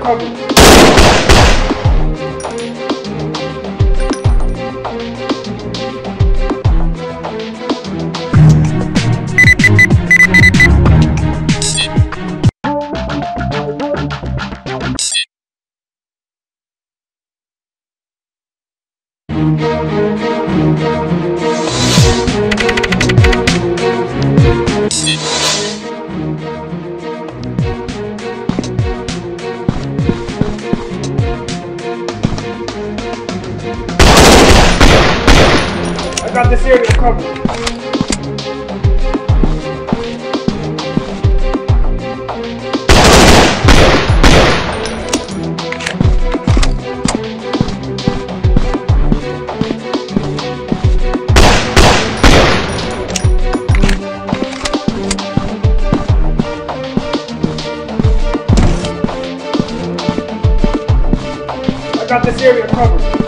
coming. I got this area covered. I got this area covered.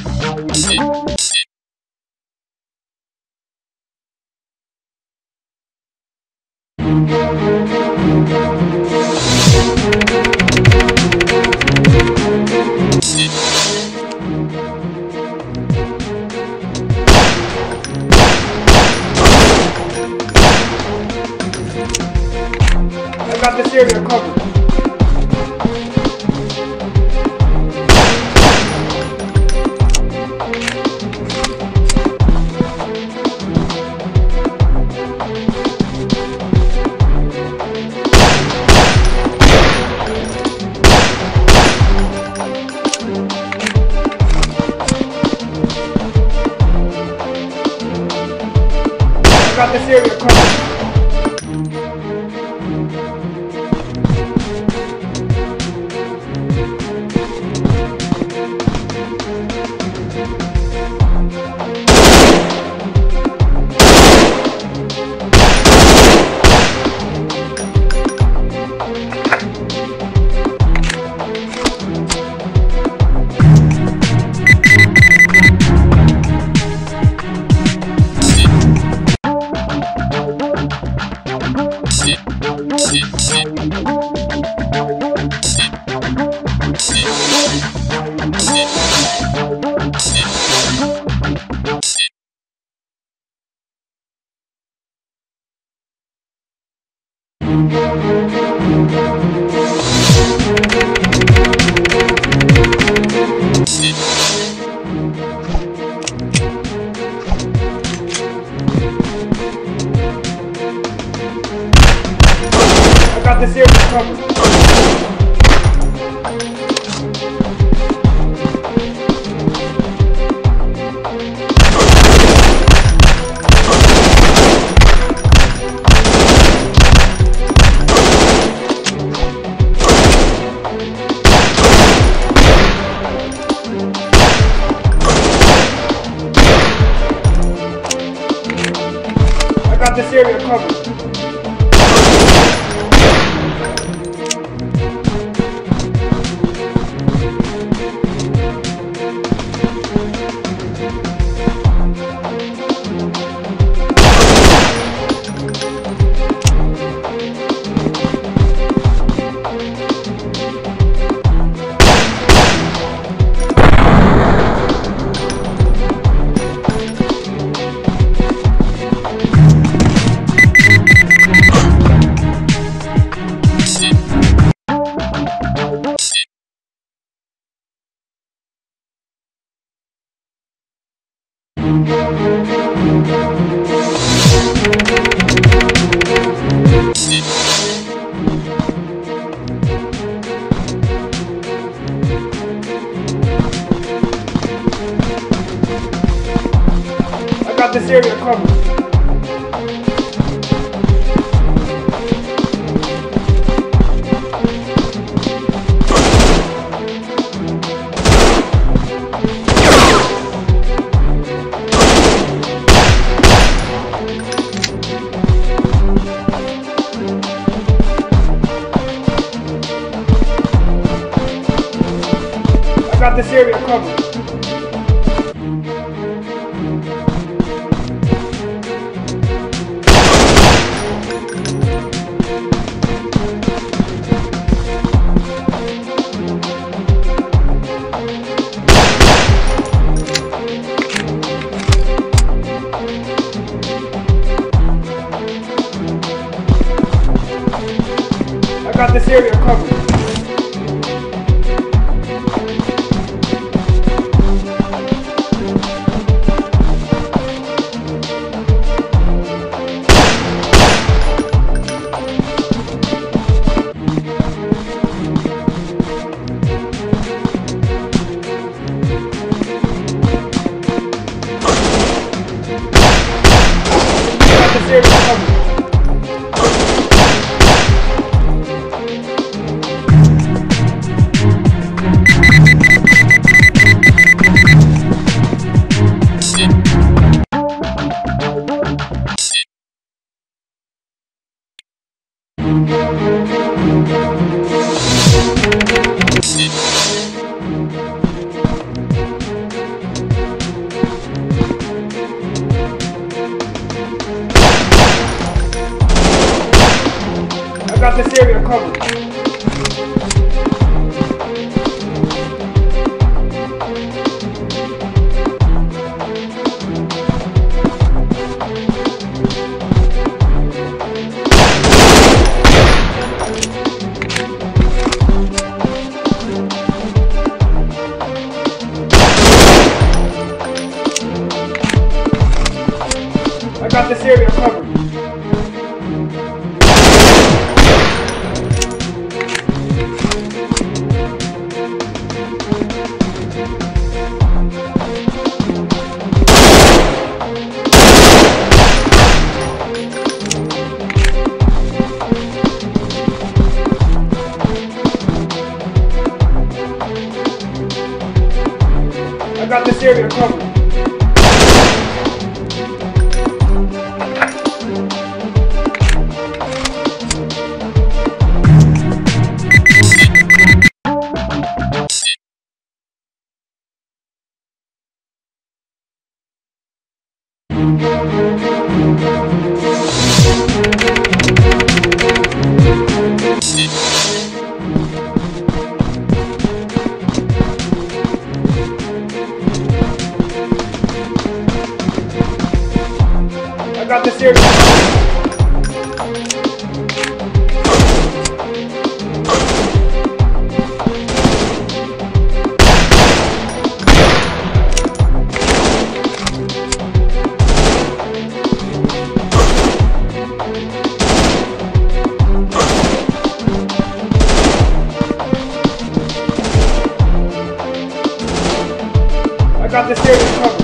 I got this area covered. I This area covered. I got this area covered. I got this area covered. I got this area covered. I got this area covered. I got this serious